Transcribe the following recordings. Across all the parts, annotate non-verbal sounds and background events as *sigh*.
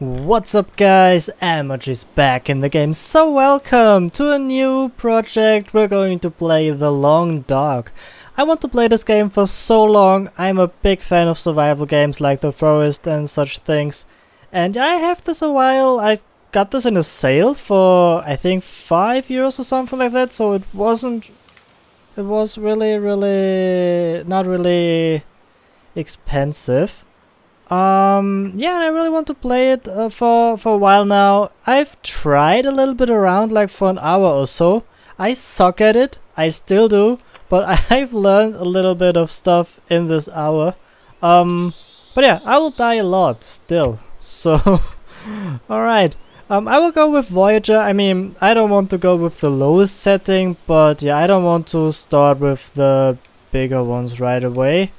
What's up guys, Emargy is back in the game, so welcome to a new project. We're going to play The Long Dark. I want to play this game for so long, I'm a big fan of survival games like The Forest and such things. And I have this a while, I got this in a sale for I think 5 euros or something like that, so it wasn't... It was really, really... not really expensive. Um, yeah, I really want to play it uh, for, for a while now. I've tried a little bit around like for an hour or so. I suck at it, I still do, but *laughs* I've learned a little bit of stuff in this hour. Um, but yeah, I will die a lot still. *laughs* So, alright. Um, I will go with Voyager. I mean, I don't want to go with the lowest setting, but yeah, I don't want to start with the bigger ones right away.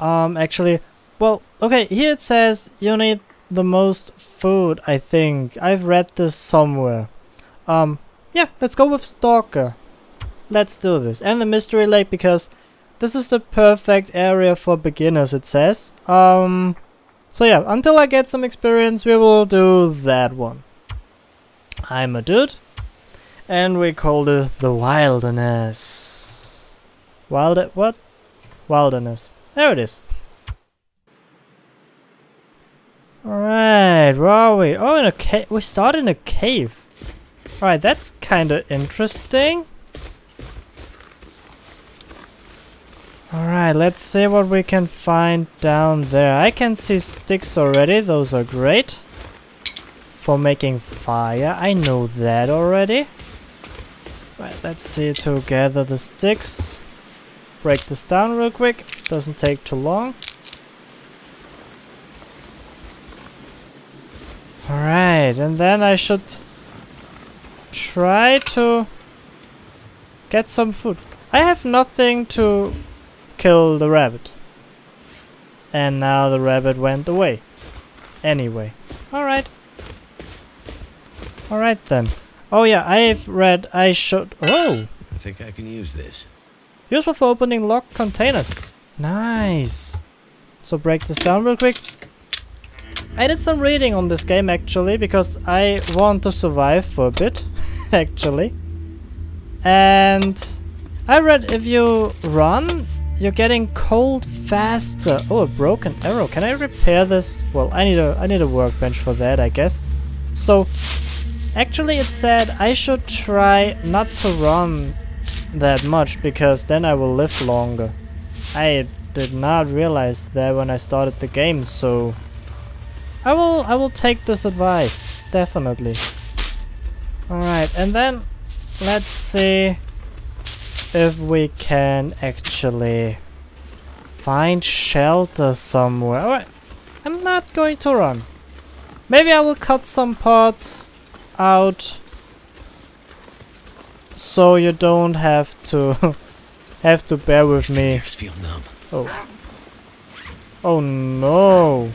Um, actually, well, okay, here it says you need the most food, I think. I've read this somewhere. Um, yeah, let's go with Stalker. Let's do this. And the Mystery Lake, because this is the perfect area for beginners, it says. Um, so yeah, until I get some experience, we will do that one. I'm a dude. And we call it the Wilderness. Wild... what? Wilderness. There it is. Alright, where are we? Oh, in a cave. We start in a cave. Alright, that's kind of interesting. Alright, let's see what we can find down there. I can see sticks already. Those are great. For making fire. I know that already. Right, let's see to gather the sticks. Break this down real quick. Doesn't take too long. Alright, and then I should try to get some food. I have nothing to kill the rabbit. And now the rabbit went away. Anyway. Alright. Alright then. Oh yeah, I've read I should... Oh! I think I can use this. Useful for opening locked containers. Nice. So break this down real quick. I did some reading on this game actually because I want to survive for a bit *laughs* actually. And I read if you run, you're getting cold faster. Oh, a broken arrow. Can I repair this? Well, I need a I need a workbench for that, I guess. So actually it said I should try not to run that much because then I will live longer. I did not realize that when I started the game, so I will I will take this advice, definitely. Alright, and then let's see if we can actually find shelter somewhere. Alright, I'm not going to run. Maybe I will cut some parts out so you don't have to *laughs* have to bear with me. Oh. Oh no.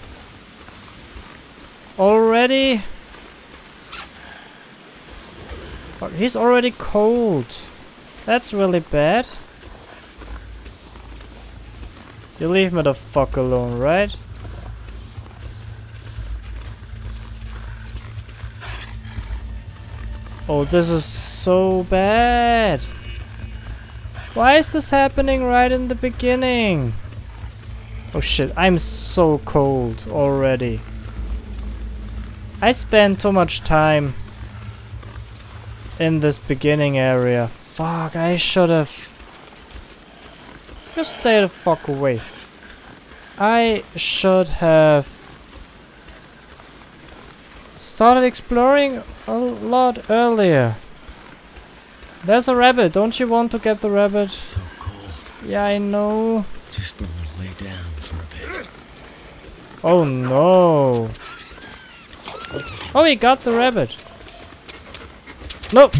Already? Oh, he's already cold. That's really bad. You leave me the fuck alone, right? Oh, this is so bad. Why is this happening right in the beginning? Oh shit, I'm so cold already. I spent too much time in this beginning area. Fuck, I should have... Just stay the fuck away. I should have started exploring a lot earlier. There's a rabbit. Don't you want to get the rabbit? So cold. Yeah, I know. Just want to lay down for a bit. Oh no. Oh, he got the rabbit. Nope.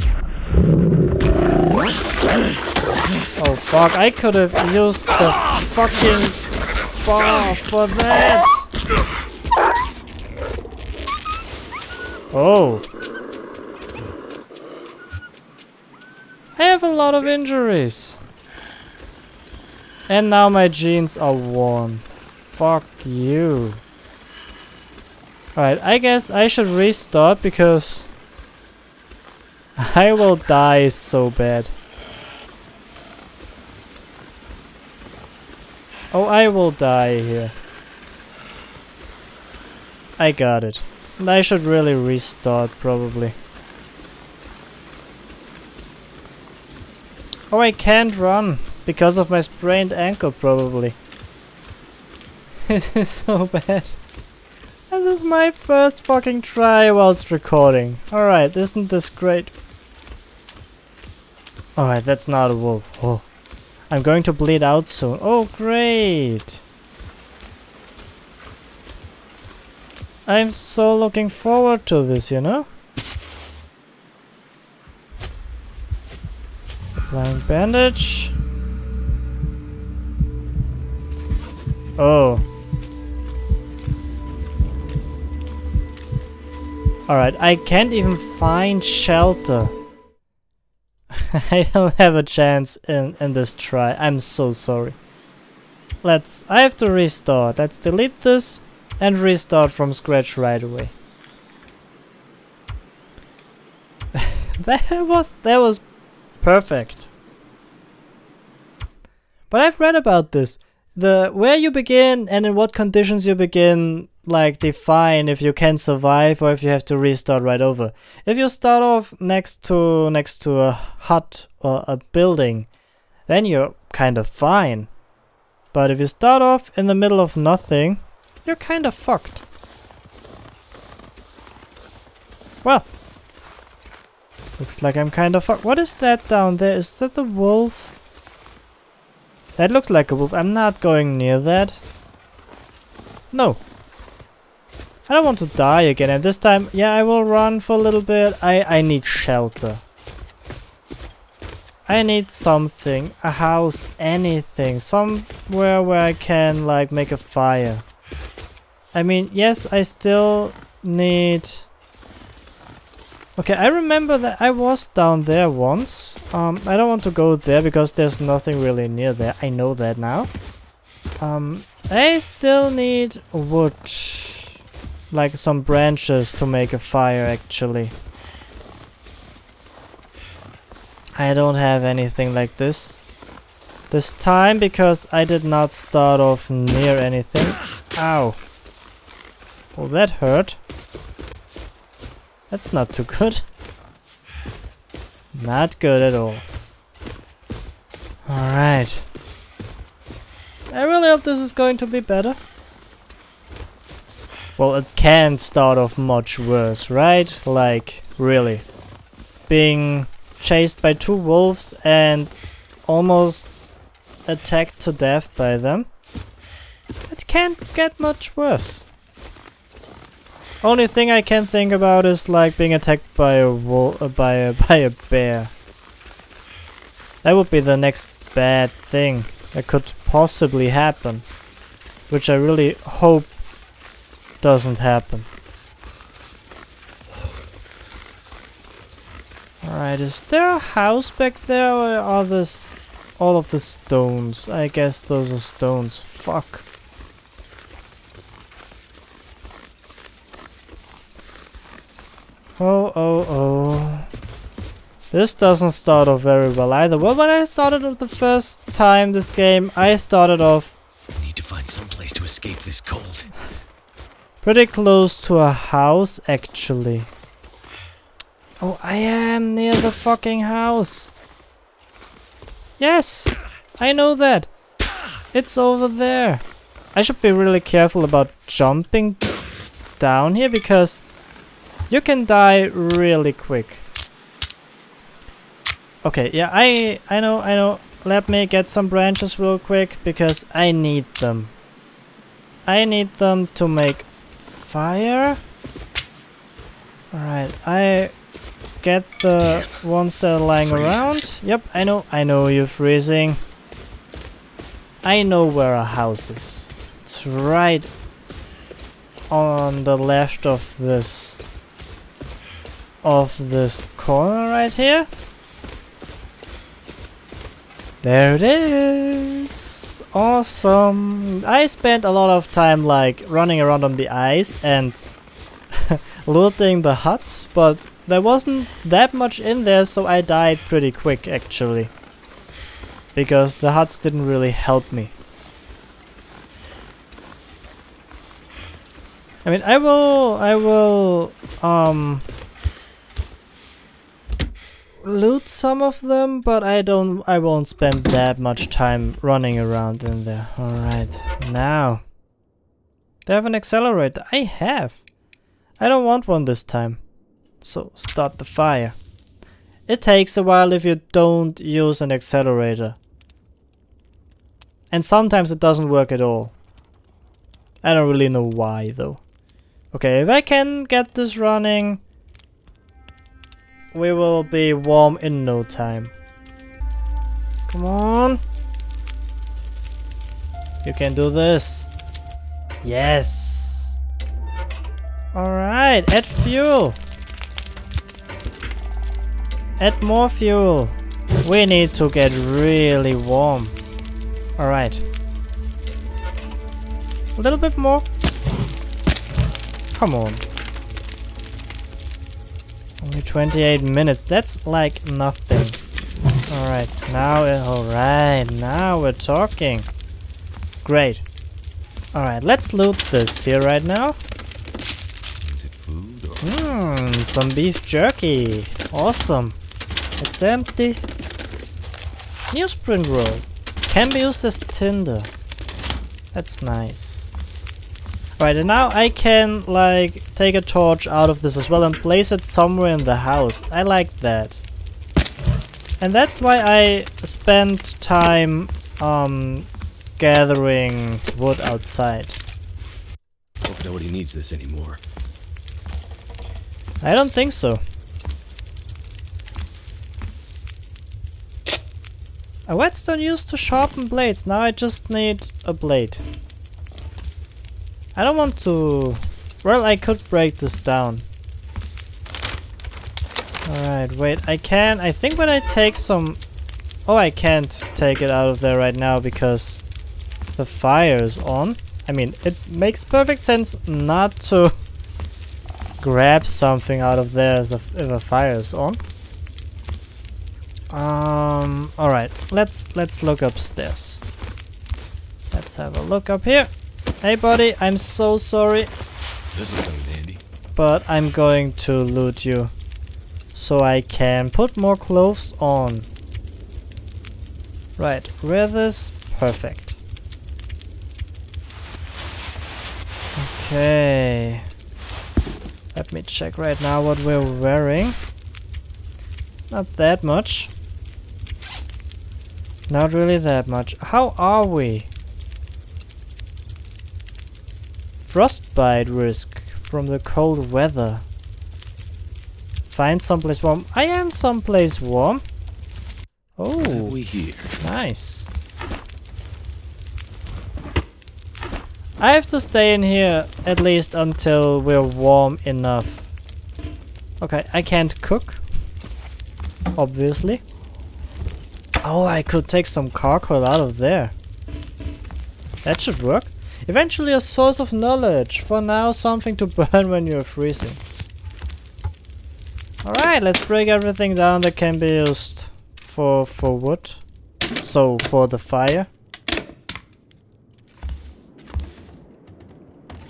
Oh fuck, I could have used the fucking bar for that. Oh. I have a lot of injuries. And now my jeans are worn. Fuck you. Alright, I guess I should restart because I will die so bad. Oh, I will die here. I got it. I should really restart probably. Oh, I can't run because of my sprained ankle probably. *laughs* this is so bad. This is my first fucking try whilst recording. Alright, isn't this great? Alright, that's not a wolf. Oh. I'm going to bleed out soon. Oh, great! I'm so looking forward to this, you know? Applying bandage. Oh. Alright, I can't even find shelter. *laughs* I don't have a chance in, in this try. I'm so sorry. Let's... I have to restart. Let's delete this and restart from scratch right away. *laughs* that was... That was perfect. But I've read about this. The where you begin and in what conditions you begin like define if you can survive or if you have to restart right over. If you start off next to next to a hut or a building, then you're kind of fine. But if you start off in the middle of nothing, you're kind of fucked. Well, looks like I'm kind of fucked. What is that down there? Is that the wolf? That looks like a wolf. I'm not going near that. No, I don't want to die again and this time, yeah, I will run for a little bit. I, I need shelter. I need something, a house, anything, somewhere where I can like make a fire. I mean, yes, I still need... Okay, I remember that I was down there once. Um, I don't want to go there because there's nothing really near there. I know that now. Um, I still need wood like some branches to make a fire actually. I don't have anything like this this time because I did not start off near anything. Ow. Well that hurt. That's not too good. Not good at all. Alright. I really hope this is going to be better. Well, it can't start off much worse, right? Like, really. Being chased by two wolves and almost attacked to death by them. It can't get much worse. Only thing I can think about is like being attacked by a wolf, uh, by a *laughs* by a bear. That would be the next bad thing that could possibly happen, which I really hope doesn't happen. Alright, is there a house back there or are this all of the stones? I guess those are stones. Fuck. Oh, oh, oh. This doesn't start off very well either. Well, when I started off the first time this game, I started off... Need to find some place to escape this cold. Pretty close to a house, actually. Oh, I am near the fucking house. Yes, I know that. It's over there. I should be really careful about jumping down here because you can die really quick. Okay, yeah, I I know, I know. Let me get some branches real quick because I need them. I need them to make fire. Alright, I get the Damn. ones that are lying freezing. around. Yep, I know, I know you're freezing. I know where our house is. It's right on the left of this of this corner right here. There it is awesome. I spent a lot of time like running around on the ice and *laughs* looting the huts, but there wasn't that much in there, so I died pretty quick actually. Because the huts didn't really help me. I mean, I will, I will, um, loot some of them, but I don't, I won't spend that much time running around in there. Alright, now. They have an accelerator. I have. I don't want one this time. So, start the fire. It takes a while if you don't use an accelerator. And sometimes it doesn't work at all. I don't really know why though. Okay, if I can get this running, we will be warm in no time. Come on. You can do this. Yes. Alright, add fuel. Add more fuel. We need to get really warm. Alright. A little bit more. Come on. Only 28 minutes. That's like nothing. Alright, now alright, now we're talking. Great. Alright, let's loot this here right now. Is it food or Mmm, some beef jerky. Awesome. It's empty. Newsprint roll. Can be used as tinder. That's nice. Right, and now I can, like, take a torch out of this as well and place it somewhere in the house. I like that. And that's why I spend time, um, gathering wood outside. hope nobody needs this anymore. I don't think so. A whetstone used to sharpen blades. Now I just need a blade. I don't want to... Well, I could break this down. Alright, wait, I can... I think when I take some... Oh, I can't take it out of there right now because the fire is on. I mean, it makes perfect sense not to grab something out of there as if a fire is on. Um, alright, let's let's look upstairs. Let's have a look up here. Hey buddy, I'm so sorry, Doesn't come dandy. but I'm going to loot you. So I can put more clothes on. Right, wear this. Perfect. Okay. Let me check right now what we're wearing. Not that much. Not really that much. How are we? Frostbite risk from the cold weather. Find someplace warm. I am someplace warm. Oh, we here? nice. I have to stay in here at least until we're warm enough. Okay, I can't cook. Obviously. Oh, I could take some charcoal out of there. That should work. Eventually a source of knowledge. For now, something to burn when you're freezing. Alright, let's break everything down that can be used for for wood. So for the fire.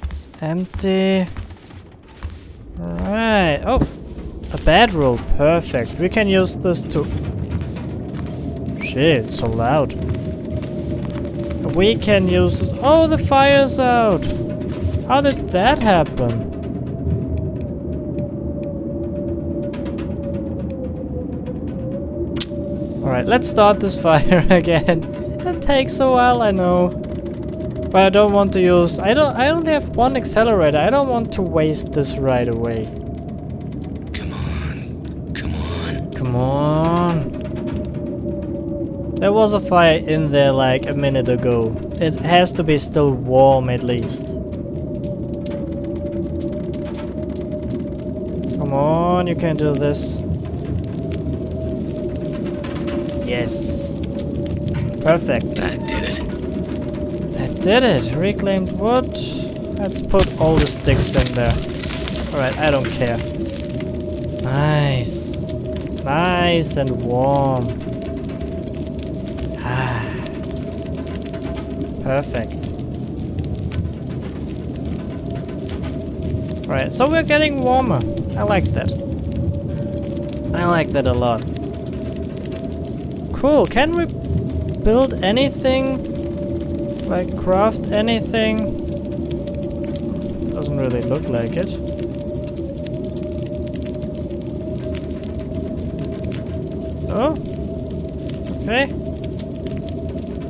It's empty. Alright. Oh, a bedroll. Perfect. We can use this to. Shit, so loud. We can use this. Oh, the fire's out. How did that happen? Alright, let's start this *laughs* fire again. It takes a while, I know. But I don't want to use... I don't. I only have one accelerator. I don't want to waste this right away. Come on. Come on. Come on. There was a fire in there like a minute ago. It has to be still warm at least. Come on, you can do this. Yes. Perfect. That did it. That did it. Reclaimed wood. Let's put all the sticks in there. Alright, I don't care. Nice. Nice and warm. Perfect. Right, so we're getting warmer. I like that. I like that a lot. Cool, can we build anything? Like craft anything? Doesn't really look like it. Oh? Okay.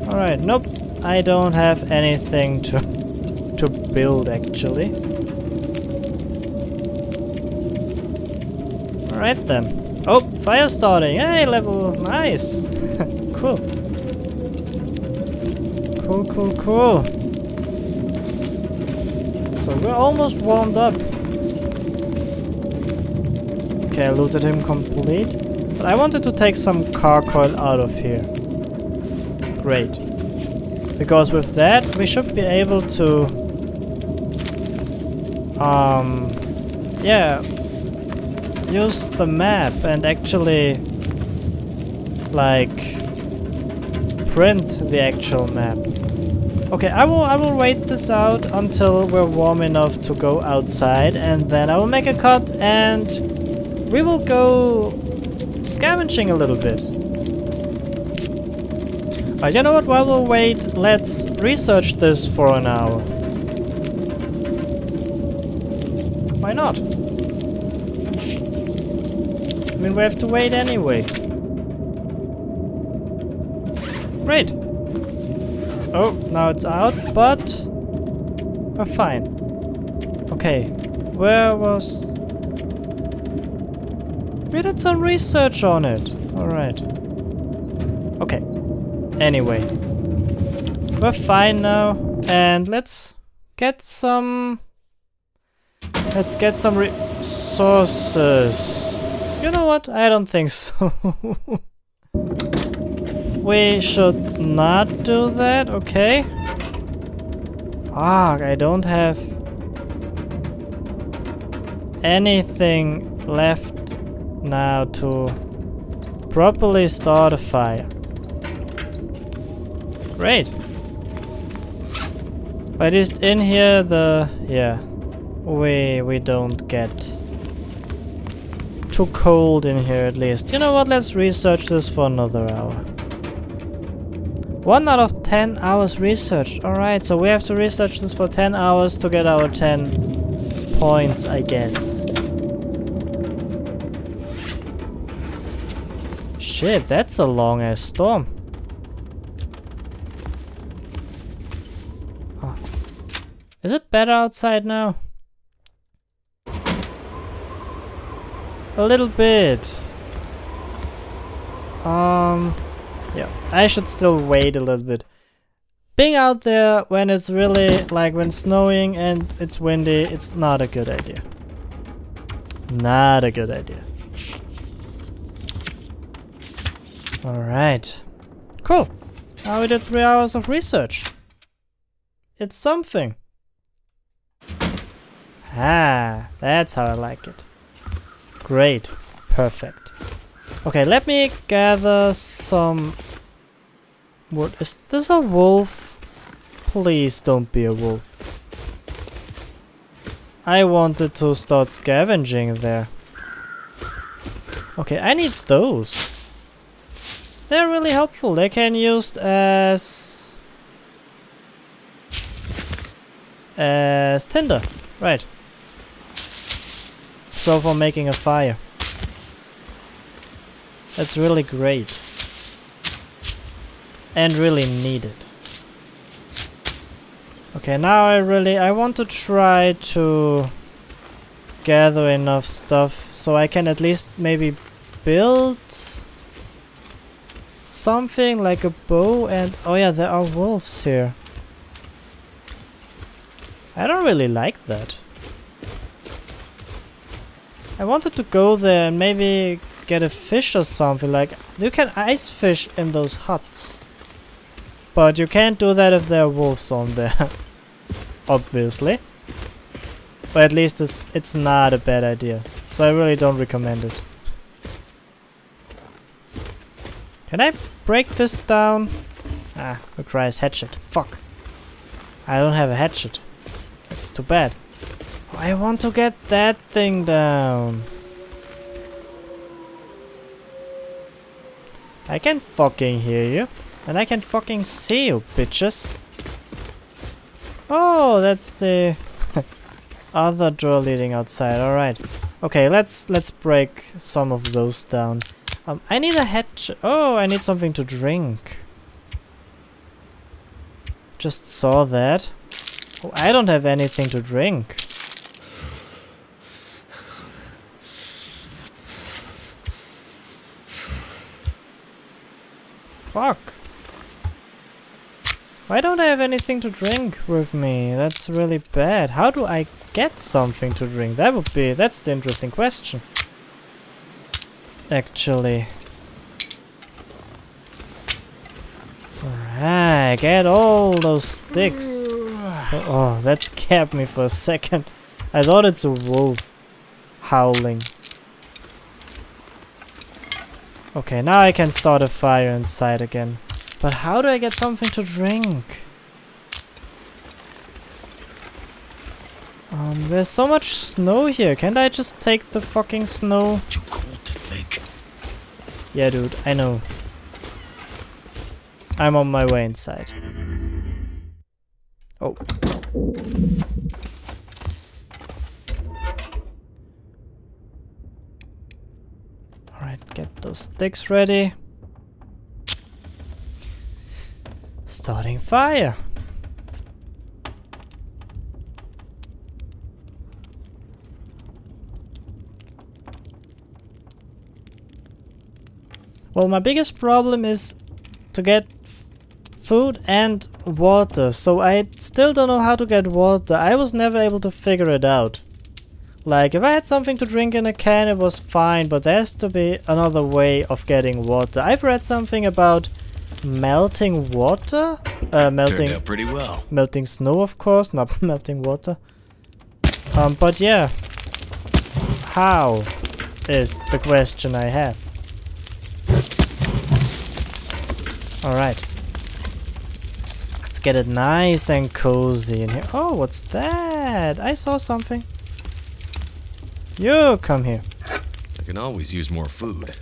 Alright, nope. I don't have anything to to build actually. Alright then. Oh, fire starting. Hey, level. Nice. *laughs* cool. Cool, cool, cool. So we're almost warmed up. Okay, I looted him complete. But I wanted to take some charcoal out of here. Great. Because with that, we should be able to... Um... Yeah. Use the map and actually... Like... Print the actual map. Okay, I will I will wait this out until we're warm enough to go outside and then I will make a cut and we will go scavenging a little bit. Uh, you know what, while we wait, let's research this for an hour. Why not? I mean, we have to wait anyway. Great. Oh, now it's out, but we're fine. Okay, where was... We did some research on it. Alright. Anyway. We're fine now. And let's get some... Let's get some resources. You know what? I don't think so. *laughs* we should not do that. Okay. Fuck, I don't have anything left now to properly start a fire. Great. But just in here the yeah we we don't get too cold in here at least. You know what, let's research this for another hour. One out of 10 hours researched. Alright, so we have to research this for 10 hours to get our 10 points, I guess. Shit, that's a long ass storm. Is it better outside now? A little bit. Um, yeah, I should still wait a little bit. Being out there when it's really, like when snowing and it's windy, it's not a good idea. Not a good idea. Alright. Cool. Now we did three hours of research. It's something. Ah, that's how I like it. Great. Perfect. Okay, let me gather some wood. Is this a wolf? Please don't be a wolf. I wanted to start scavenging there. Okay, I need those. They're really helpful. They can used as as tinder. Right. So for making a fire. That's really great. And really needed. Okay, now I really, I want to try to gather enough stuff so I can at least maybe build something like a bow and, oh yeah, there are wolves here. I don't really like that. I wanted to go there and maybe get a fish or something like you can ice fish in those huts but you can't do that if there are wolves on there *laughs* obviously But at least it's, it's not a bad idea. So I really don't recommend it. Can I break this down? Ah, requires hatchet. Fuck. I don't have a hatchet. That's too bad. I want to get that thing down. I can fucking hear you. And I can fucking see you, bitches. Oh, that's the *laughs* other door leading outside. Alright. Okay, let's let's break some of those down. Um, I need a hatch. Oh, I need something to drink. Just saw that. Oh, I don't have anything to drink. Fuck. Why don't I have anything to drink with me? That's really bad. How do I get something to drink? That would be... That's the interesting question. Actually. Alright, get all those sticks. Oh, oh, that scared me for a second. I thought it's a wolf howling. Okay, now I can start a fire inside again. But how do I get something to drink? Um, there's so much snow here. Can't I just take the fucking snow? Too cold to think. Yeah, dude, I know. I'm on my way inside. Oh. Alright, get those sticks ready. Starting fire. Well, my biggest problem is to get food and water. So I still don't know how to get water. I was never able to figure it out. Like, if I had something to drink in a can, it was fine, but there has to be another way of getting water. I've read something about melting water? Uh, melting, Turned out pretty well. melting snow, of course, not *laughs* melting water. Um, but yeah. How is the question I have. Alright. Let's get it nice and cozy in here. Oh, what's that? I saw something. You come here. I can always use more food.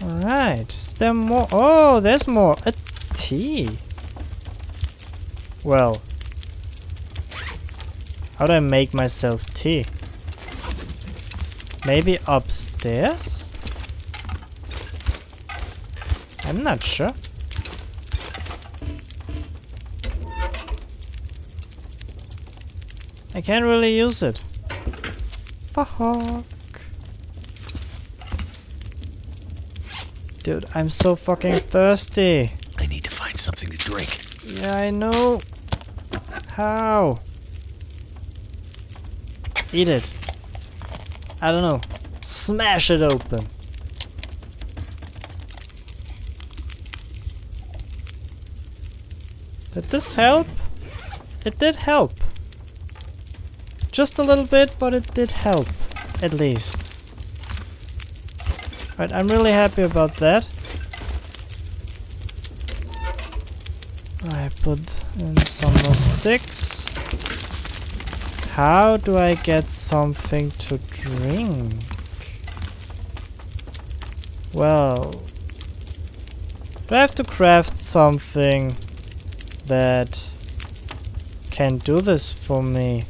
Alright. Is there more? Oh, there's more. A tea. Well. How do I make myself tea? Maybe upstairs? I'm not sure. I can't really use it. Fuck. Dude, I'm so fucking thirsty. I need to find something to drink. Yeah, I know. How? Eat it. I don't know. Smash it open. Did this help? It did help. Just a little bit, but it did help. At least. Right, I'm really happy about that. I put in some more sticks. How do I get something to drink? Well, do I have to craft something that can do this for me?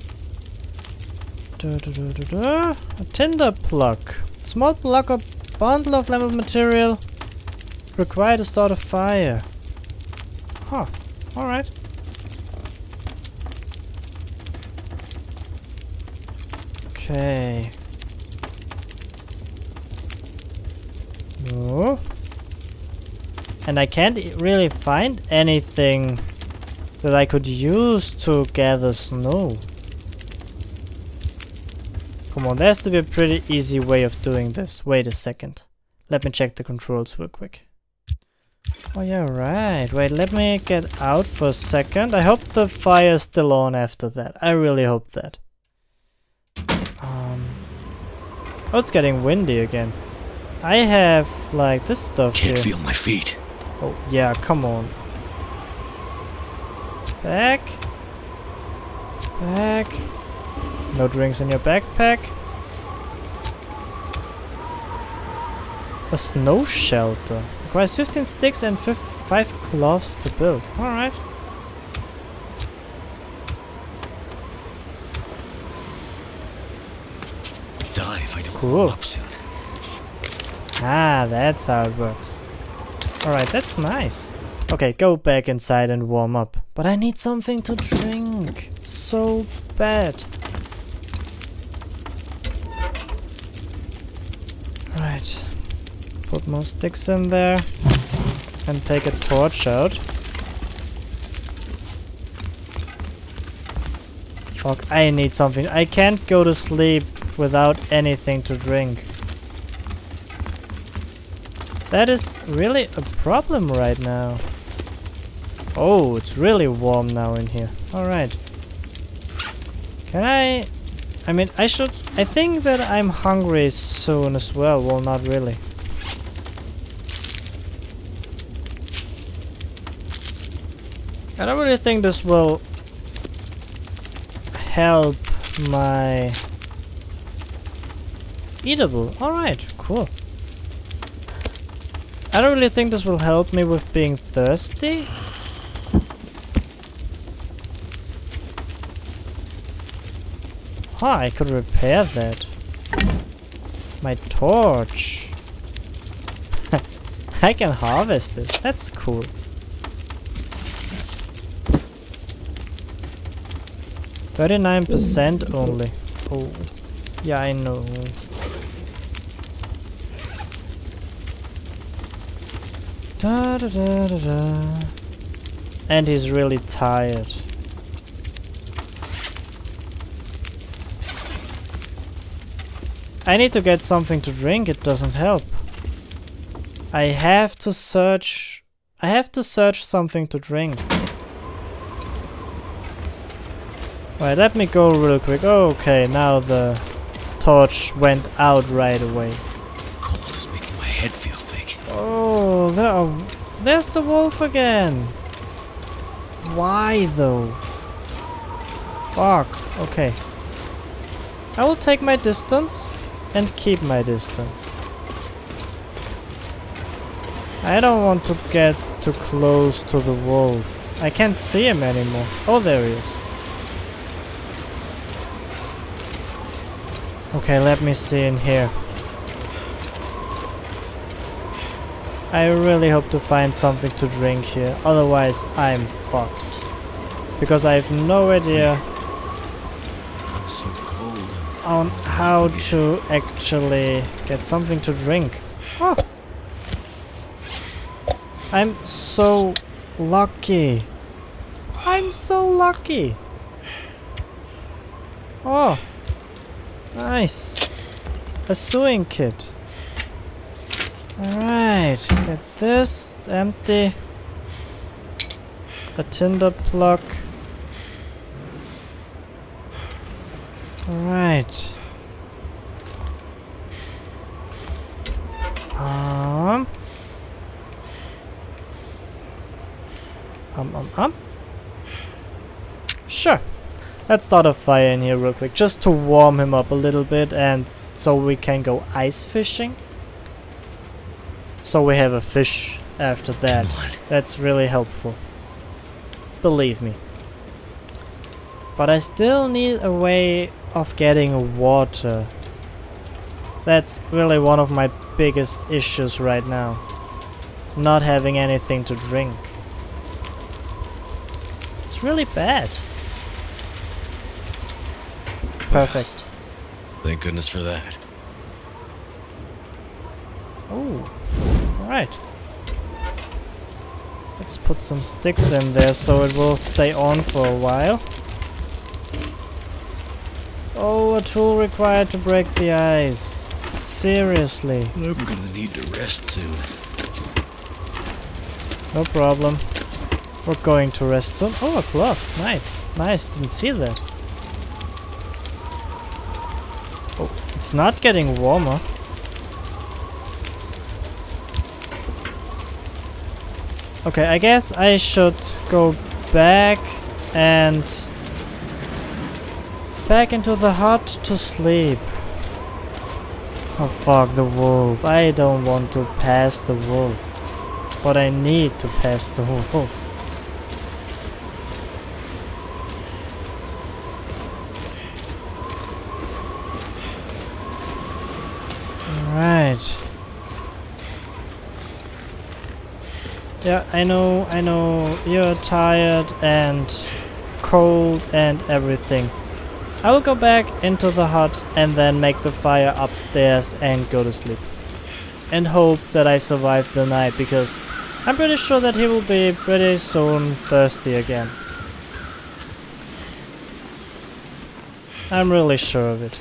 Du, du, du. A tinder plug. Small plug or bundle of flammable material required to start a fire. Huh. Alright. Okay. No. And I can't really find anything that I could use to gather snow. Come on, there has to be a pretty easy way of doing this. Wait a second. Let me check the controls real quick. Oh yeah, right. Wait, let me get out for a second. I hope the fire's still on after that. I really hope that. Um, oh, it's getting windy again. I have, like, this stuff Can't here. feel my feet. Oh, yeah, come on. Back. Back. No drinks in your backpack. A snow shelter. Requires 15 sticks and fif 5 cloths to build. Alright. Die if I don't Cool. up soon. Ah, that's how it works. Alright, that's nice. Okay, go back inside and warm up. But I need something to drink. So bad. Put more sticks in there. And take a torch out. Fuck, I need something. I can't go to sleep without anything to drink. That is really a problem right now. Oh, it's really warm now in here. Alright. Can I... I mean, I should... I think that I'm hungry soon as well. Well, not really. I don't really think this will help my eatable. Alright, cool. I don't really think this will help me with being thirsty. Huh, I could repair that. My torch. *laughs* I can harvest it. That's cool. Thirty-nine percent only. Oh, yeah, I know. Da, da, da, da, da. And he's really tired. I need to get something to drink, it doesn't help. I have to search... I have to search something to drink. Right, let me go real quick. Okay, now the torch went out right away. Cold is making my head feel thick. Oh, there are, there's the wolf again. Why though? Fuck. Okay. I will take my distance and keep my distance. I don't want to get too close to the wolf. I can't see him anymore. Oh, there he is. Okay, let me see in here. I really hope to find something to drink here, otherwise I'm fucked. Because I have no idea I'm so cold. on how to actually get something to drink. Oh. I'm so lucky. I'm so lucky. Oh. Nice. A sewing kit. Alright, get this. It's empty. A tinder plug. Alright. Um. Um, um, um. Sure. Let's start a fire in here real quick, just to warm him up a little bit and so we can go ice fishing. So we have a fish after that. That's really helpful. Believe me. But I still need a way of getting water. That's really one of my biggest issues right now. Not having anything to drink. It's really bad. Perfect. Thank goodness for that. Oh, alright. Let's put some sticks in there so it will stay on for a while. Oh, a tool required to break the ice. Seriously. I'm gonna need to rest soon. No problem. We're going to rest soon. Oh, a clock. Nice. Nice. Didn't see that. Oh, it's not getting warmer. Okay, I guess I should go back and back into the hut to sleep. Oh fuck, the wolf. I don't want to pass the wolf. But I need to pass the wolf. Alright. Yeah, I know, I know, you're tired and cold and everything. I will go back into the hut and then make the fire upstairs and go to sleep. And hope that I survive the night because I'm pretty sure that he will be pretty soon thirsty again. I'm really sure of it.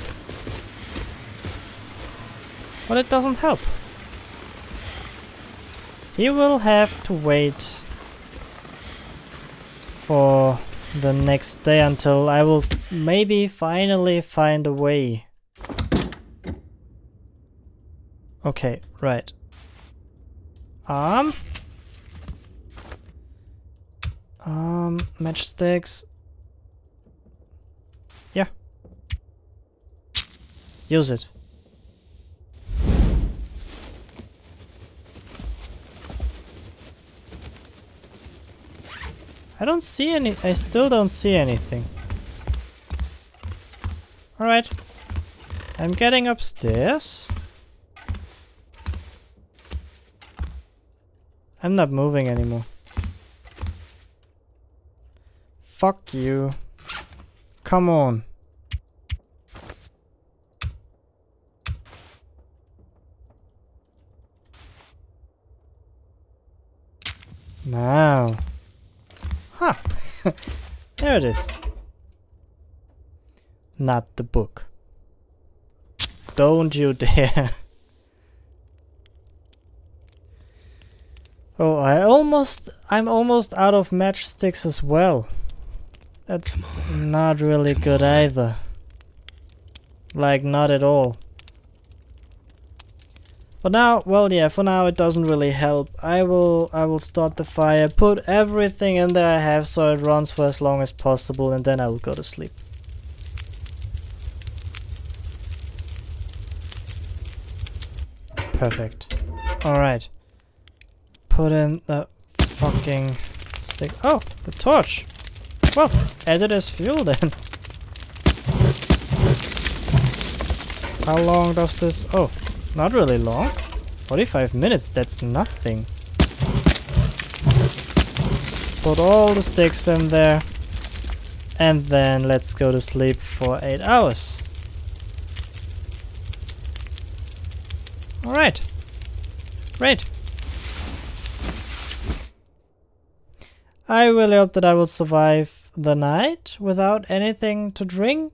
But it doesn't help. He will have to wait for the next day until I will maybe finally find a way. Okay, right. Um. Um, matchsticks. Yeah. Use it. I don't see any- I still don't see anything. Alright. I'm getting upstairs. I'm not moving anymore. Fuck you. Come on. Now. Huh. *laughs* there it is. Not the book. Don't you *laughs* dare. oh, I almost... I'm almost out of matchsticks as well. That's not really good on. either. Like, not at all. But now, well, yeah, for now it doesn't really help. I will, I will start the fire, put everything in there I have so it runs for as long as possible, and then I will go to sleep. Perfect. Alright. Put in the fucking stick. Oh, the torch. Well, add it as fuel then. *laughs* How long does this... Oh, not really long. 45 minutes, that's nothing. Put all the sticks in there. And then let's go to sleep for 8 hours. Alright. Great. I really hope that I will survive the night without anything to drink.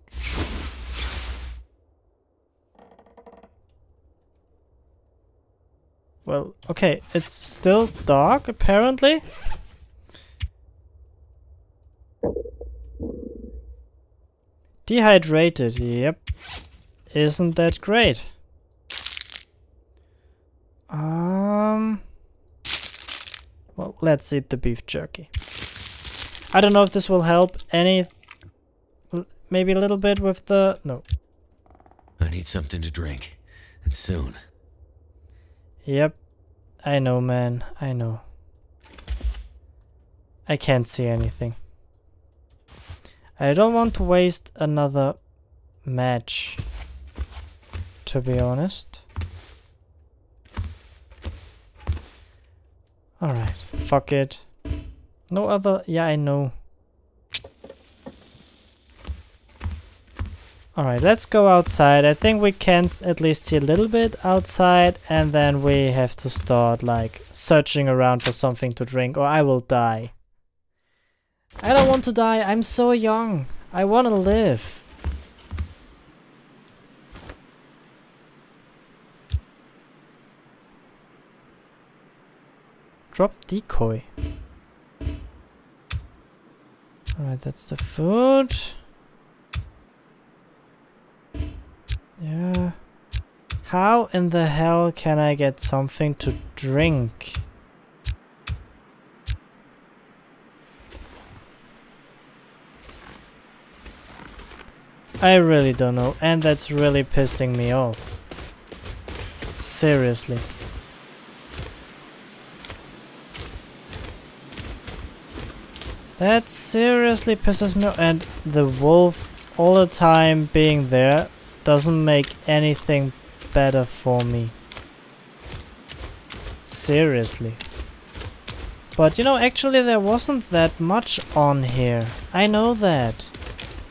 Well, okay, it's still dark apparently. Dehydrated, yep. Isn't that great? Um. Well, let's eat the beef jerky. I don't know if this will help any. Maybe a little bit with the. No. I need something to drink. And soon. Yep. I know, man. I know. I can't see anything. I don't want to waste another match. To be honest. Alright. Fuck it. No other... Yeah, I know. Alright, let's go outside. I think we can at least see a little bit outside and then we have to start like searching around for something to drink or I will die. I don't want to die. I'm so young. I want to live. Drop decoy. Alright, that's the food. Yeah. How in the hell can I get something to drink? I really don't know, and that's really pissing me off. Seriously. That seriously pisses me off, and the wolf all the time being there doesn't make anything better for me. Seriously. But you know, actually there wasn't that much on here. I know that.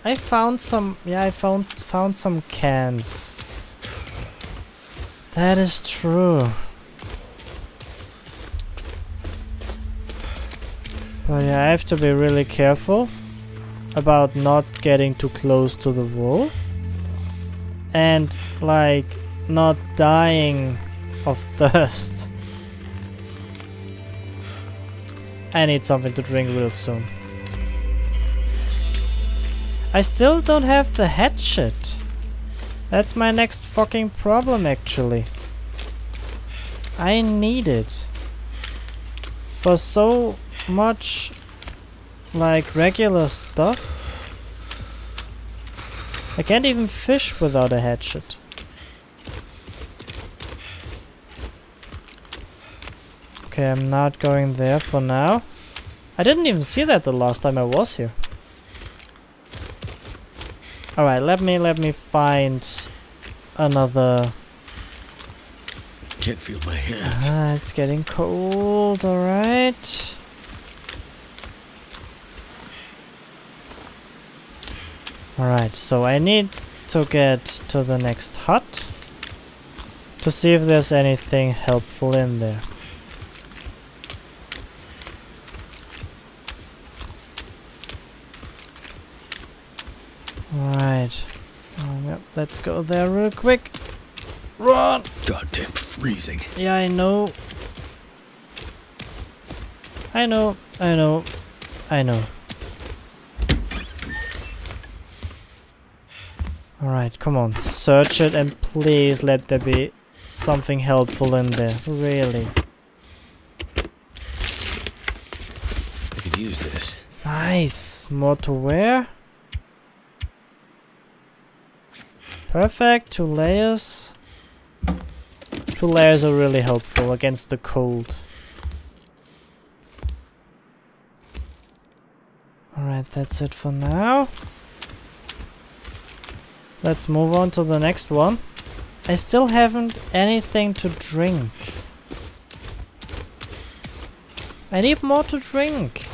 I found some, yeah, I found found some cans. That is true. But yeah, I have to be really careful about not getting too close to the wolf. And like not dying of thirst. I need something to drink real soon. I still don't have the hatchet. That's my next fucking problem actually. I need it. For so much like regular stuff. I can't even fish without a hatchet. Okay, I'm not going there for now. I didn't even see that the last time I was here. Alright, let me let me find another Can't feel my hands. Ah, it's getting cold, alright. Alright, so I need to get to the next hut to see if there's anything helpful in there. Alright. Um, yep, let's go there real quick. Run! Goddamn freezing. Yeah, I know. I know, I know, I know. Alright, come on, search it and please let there be something helpful in there, really. I could use this. Nice, more to wear. Perfect, two layers. Two layers are really helpful against the cold. Alright, that's it for now. Let's move on to the next one. I still haven't anything to drink. I need more to drink.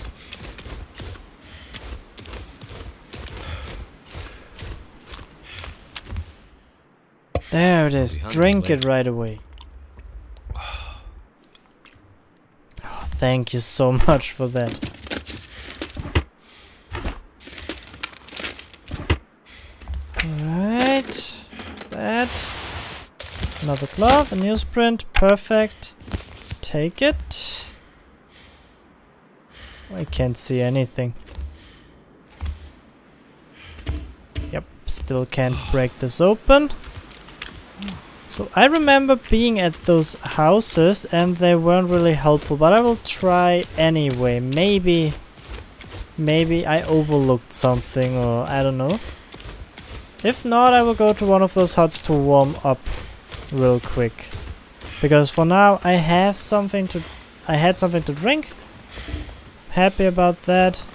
There it is. Drink it right away. Oh, thank you so *laughs* much for that. Alright. That. Another glove, a newsprint. Perfect. Take it. I can't see anything. Yep, still can't break this open. So I remember being at those houses and they weren't really helpful, but I will try anyway. Maybe, maybe I overlooked something or I don't know. If not, I will go to one of those huts to warm up real quick. Because for now I have something to, I had something to drink. Happy about that.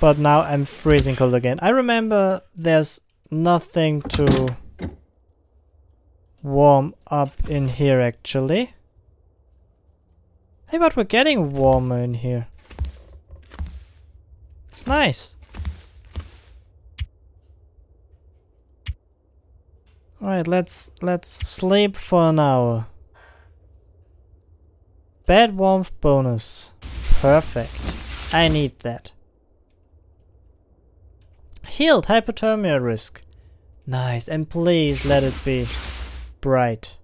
But now I'm freezing cold again. I remember there's nothing to warm up in here actually. Hey, but we're getting warmer in here. It's nice. Alright, let's let's sleep for an hour. Bed warmth bonus. Perfect. I need that. Healed hypothermia risk. Nice, and please let it be bright.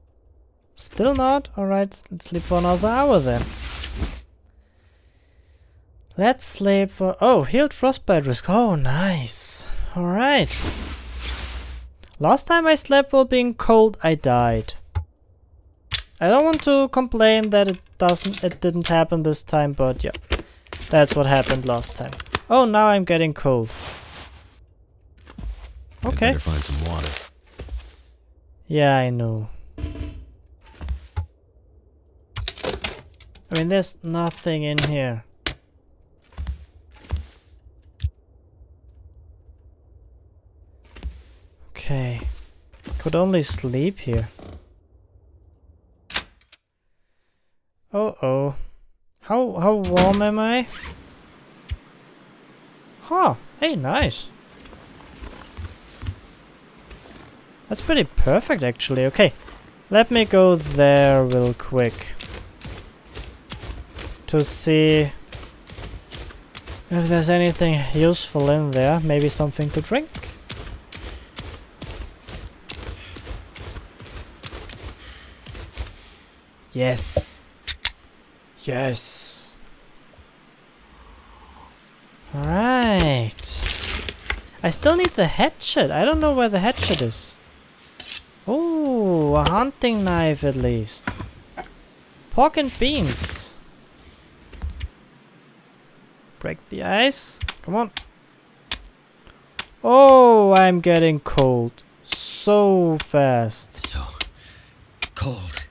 Still not? Alright, let's sleep for another hour then. Let's sleep for. Oh, healed frostbite risk. Oh, nice. Alright. Last time I slept while being cold, I died. I don't want to complain that it doesn't it didn't happen this time, but yeah. That's what happened last time. Oh, now I'm getting cold. I'd Okay. better find some water. Yeah, I know. I mean, there's nothing in here. Okay. Could only sleep here. Oh oh. How how warm am I? Huh. Hey, nice. That's pretty perfect actually. Okay. Let me go there real quick. To see if there's anything useful in there. Maybe something to drink. Yes. Yes. Alright. I still need the hatchet. I don't know where the hatchet is. Oh, a hunting knife at least. Pork and beans. Break the ice. Come on. Oh, I'm getting cold. So fast. So cold.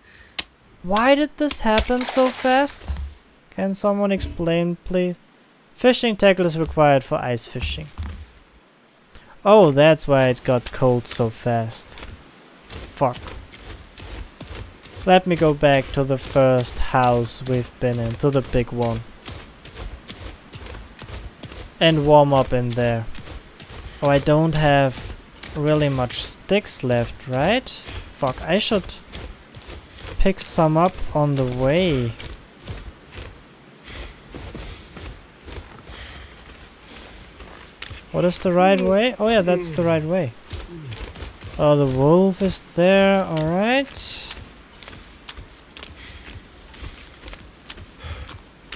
Why did this happen so fast? Can someone explain, please? Fishing tackle is required for ice fishing. Oh, that's why it got cold so fast. Fuck. Let me go back to the first house we've been in, to the big one. And warm up in there. Oh, I don't have really much sticks left, right? Fuck, I should pick some up on the way. What is the right way? Oh yeah, that's the right way. Oh, the wolf is there, alright.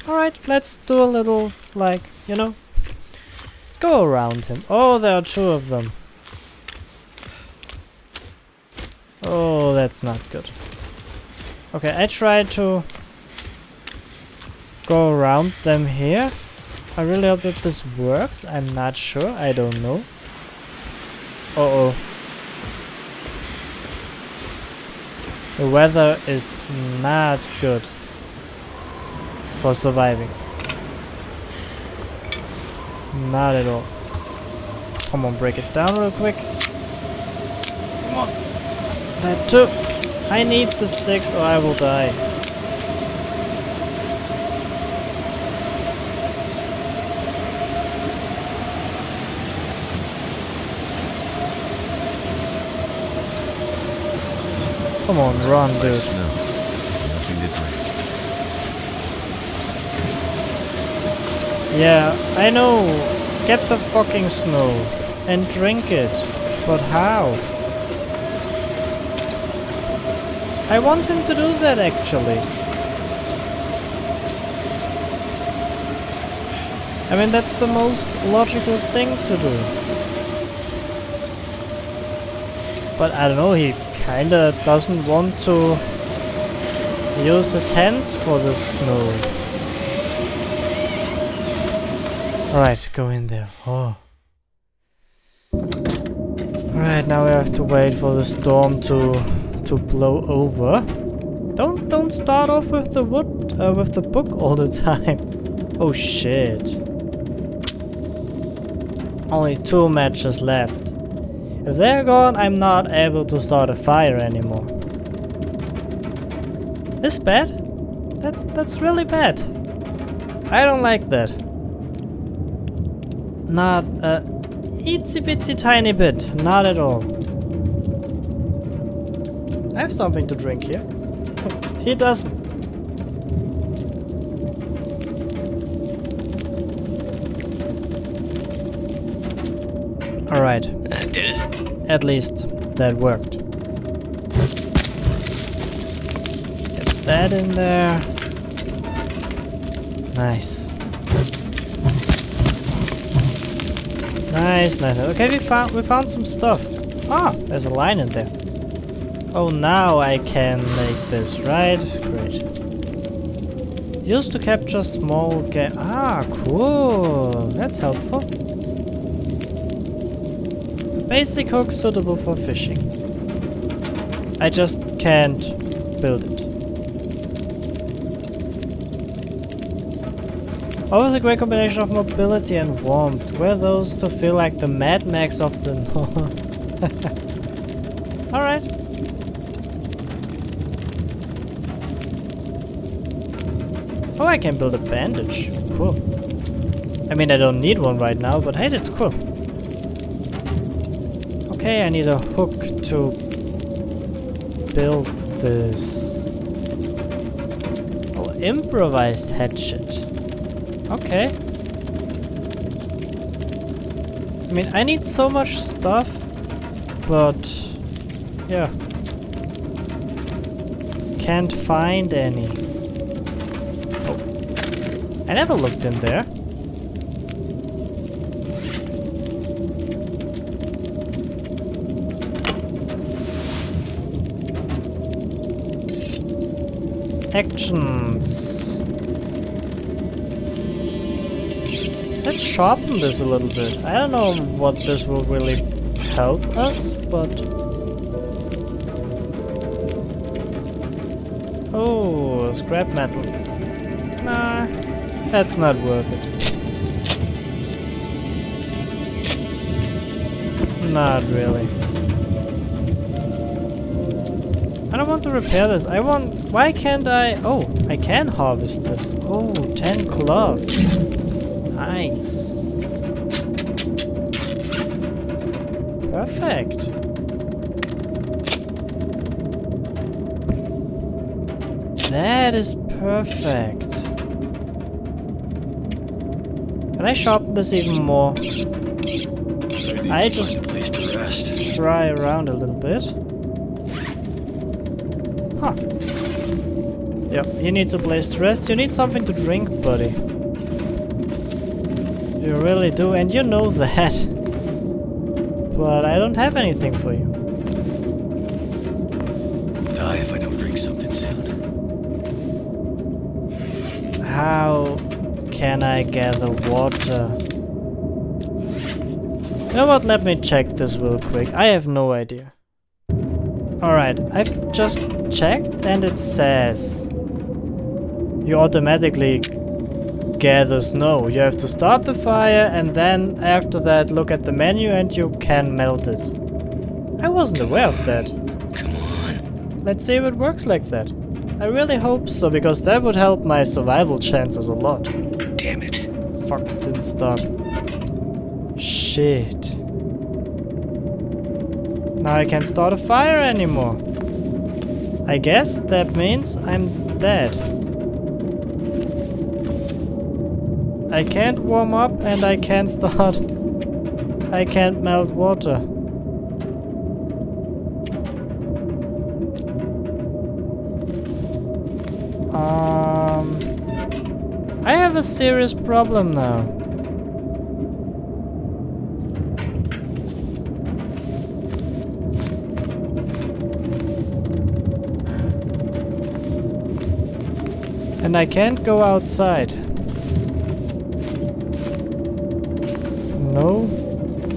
Alright, let's do a little, like, you know. Let's go around him. Oh, there are two of them. Oh, that's not good. Okay, I tried to go around them here. I really hope that this works. I'm not sure. I don't know. Uh oh. The weather is not good for surviving. Not at all. Come on, break it down real quick. Come on. That too. I need the sticks or I will die. Come on, run, dude. Nothing to drink. Yeah, I know. Get the fucking snow and drink it. But how? I want him to do that actually. I mean, that's the most logical thing to do. But I don't know, he kinda doesn't want to use his hands for the snow. Alright, go in there. Oh. Alright, now we have to wait for the storm to to blow over. Don't don't start off with the wood uh, with the book all the *laughs* time. Oh shit. Only two matches left. If they're gone, I'm not able to start a fire anymore. This bad? That's that's really bad. I don't like that. Not a itsy bitsy tiny bit. Not at all. I have something to drink here. he doesn't. Alright, That did it. at least that worked. Get that in there. Nice. Nice, nice. Okay, we found we found some stuff. Ah, there's a line in there. Oh, now I can make this, right? Great. Used to capture small game. Ah, cool. That's helpful. Basic hook suitable for fishing. I just can't build it. Always a great combination of mobility and warmth. Wear those to feel like the Mad Max of the *laughs* north. *laughs* Alright. I can build a bandage. Cool. I mean, I don't need one right now, but hey, that's cool. Okay, I need a hook to build this. Oh, improvised hatchet. Okay. I mean, I need so much stuff, but yeah. Can't find any. I never looked in there. Actions. Let's sharpen this a little bit. I don't know what this will really help us, but... Oh, scrap metal. That's not worth it. Not really. I don't want to repair this. I want... Why can't I... Oh, I can harvest this. Oh, 10 cloth. Nice. Perfect. That is perfect. Can I sharpen this even more? I just place to rest. try around a little bit. Huh. Yep, he needs a place to rest. You need something to drink, buddy. You really do, and you know *laughs* that. But I don't have anything for you. Die if I don't drink something soon. How can I gather water? Uh, you know what, let me check this real quick. I have no idea. Alright, I've just checked and it says you automatically gather snow. You have to start the fire and then after that look at the menu and you can melt it. I wasn't aware of that. Come on. Let's see if it works like that. I really hope so because that would help my survival chances a lot. Damn it. Fuck, didn't. Shit. Now I can't start a fire anymore. I guess that means I'm dead. I can't warm up and I can't start. *laughs* I can't melt water. Um, I have a serious problem now. And I can't go outside. No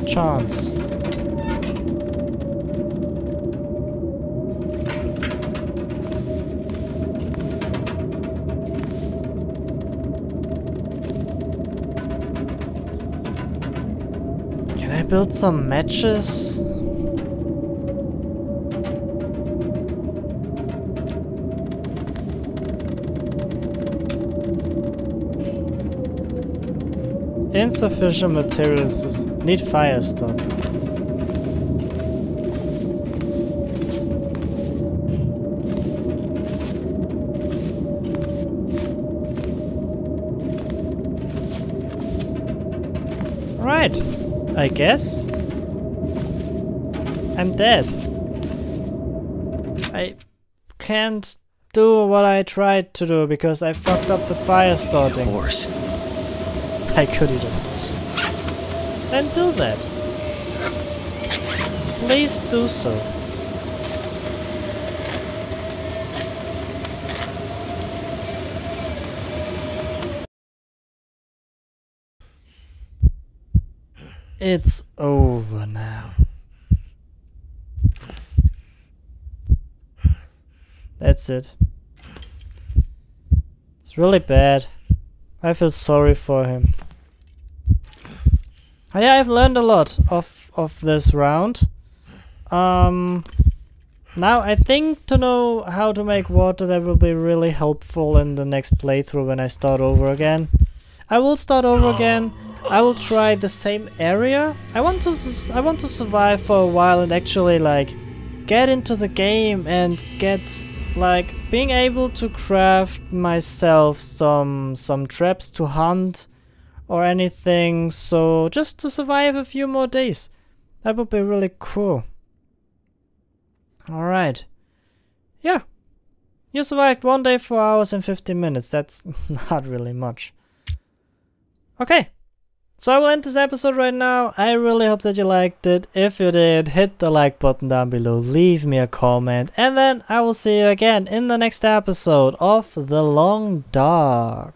chance. Build some matches? Insufficient materials. Need fire starter. I guess. I'm dead. I can't do what I tried to do because I fucked up the fire starting. horse. I could eat a horse. then do that. Please do so. It's over now. That's it. It's really bad. I feel sorry for him. Oh, yeah, I've learned a lot of of this round. Um, now I think to know how to make water that will be really helpful in the next playthrough when I start over again. I will start over ah. again. I will try the same area. I want to I want to survive for a while and actually like get into the game and get like being able to craft myself some some traps to hunt or anything. So just to survive a few more days. That would be really cool. All right yeah. You survived one day four hours and 15 minutes. That's *laughs* not really much okay so I will end this episode right now. I really hope that you liked it. If you did, hit the like button down below, leave me a comment, and then I will see you again in the next episode of The Long Dark.